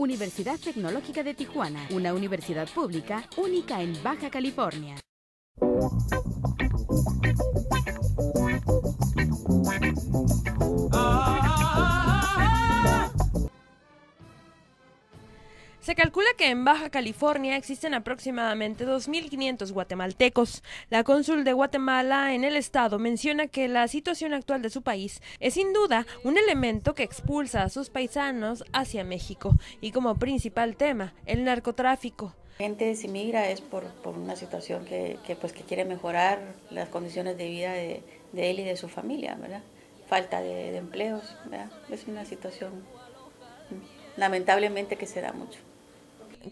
Universidad Tecnológica de Tijuana, una universidad pública única en Baja California. Se calcula que en Baja California existen aproximadamente 2.500 guatemaltecos. La cónsul de Guatemala en el estado menciona que la situación actual de su país es sin duda un elemento que expulsa a sus paisanos hacia México y como principal tema el narcotráfico. Gente se migra es por, una situación que, pues, que quiere mejorar las condiciones de vida de, él y de su familia, ¿verdad? Falta de, de empleos, ¿verdad? Es una situación mm, lamentablemente que se da mucho.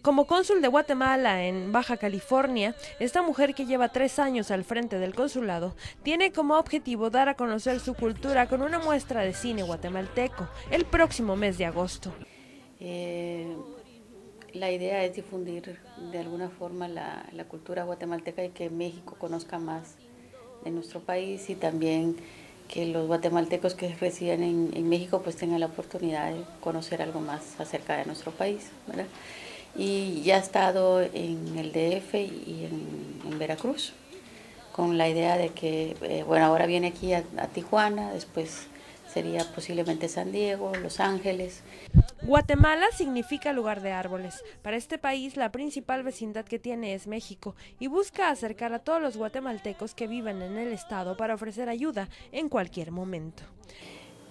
Como cónsul de Guatemala en Baja California, esta mujer que lleva tres años al frente del consulado tiene como objetivo dar a conocer su cultura con una muestra de cine guatemalteco el próximo mes de agosto. Eh, la idea es difundir de alguna forma la, cultura guatemalteca y que México conozca más de nuestro país y también que los guatemaltecos que residen en, en México pues tengan la oportunidad de conocer algo más acerca de nuestro país. ¿verdad? Y ya ha estado en el DF y en, Veracruz, con la idea de que, eh, bueno, ahora viene aquí a, Tijuana, después sería posiblemente San Diego, Los Ángeles. Guatemala significa lugar de árboles. Para este país la principal vecindad que tiene es México y busca acercar a todos los guatemaltecos que viven en el estado para ofrecer ayuda en cualquier momento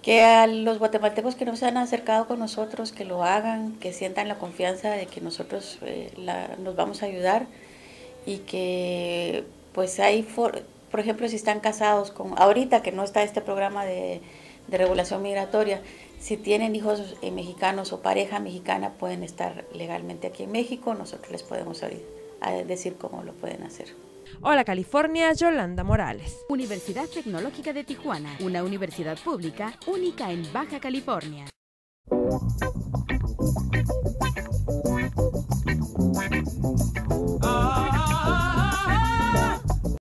que a los guatemaltecos que no se han acercado con nosotros, que lo hagan, que sientan la confianza de que nosotros eh, nos vamos a ayudar y que pues hay, por, ejemplo, si están casados con, ahorita que no está este programa de, regulación migratoria, si tienen hijos eh, mexicanos o pareja mexicana pueden estar legalmente aquí en México, nosotros les podemos decir cómo lo pueden hacer. Hola California, Yolanda Morales. Universidad Tecnológica de Tijuana, una universidad pública única en Baja California.